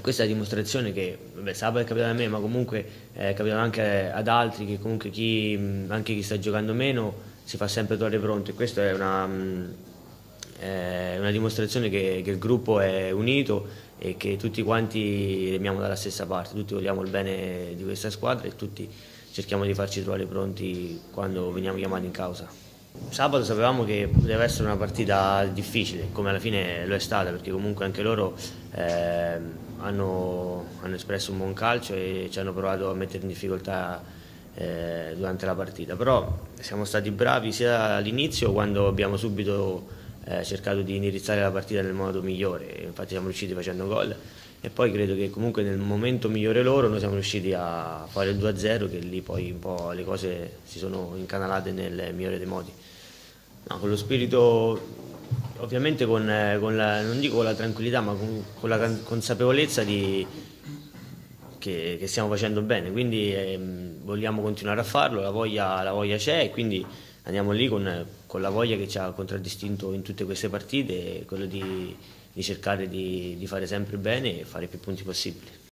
questa è la dimostrazione che vabbè, sabato è capitato a me, ma comunque è capitato anche ad altri, che comunque chi, anche chi sta giocando meno si fa sempre trovare pronto e questa è una, è una dimostrazione che, che, il gruppo è unito e che tutti quanti remiamo dalla stessa parte, tutti vogliamo il bene di questa squadra e tutti cerchiamo di farci trovare pronti quando veniamo chiamati in causa. Sabato sapevamo che poteva essere una partita difficile, come alla fine lo è stata, perché comunque anche loro eh, hanno, hanno, espresso un buon calcio e ci hanno provato a mettere in difficoltà eh, durante la partita. Però siamo stati bravi sia all'inizio quando abbiamo subito eh, cercato di indirizzare la partita nel modo migliore, infatti siamo riusciti facendo gol. E poi credo che comunque nel momento migliore loro noi siamo riusciti a fare il 2-0 che lì poi un po' le cose si sono incanalate nel migliore dei modi. No, con lo spirito, ovviamente con, con la, non dico la tranquillità, ma con, con la consapevolezza di, che, che, stiamo facendo bene, quindi ehm, vogliamo continuare a farlo, la voglia, la voglia c'è e quindi andiamo lì con, con, la voglia che ci ha contraddistinto in tutte queste partite, quello di, di cercare di, di fare sempre bene e fare più punti possibili.